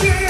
Yeah.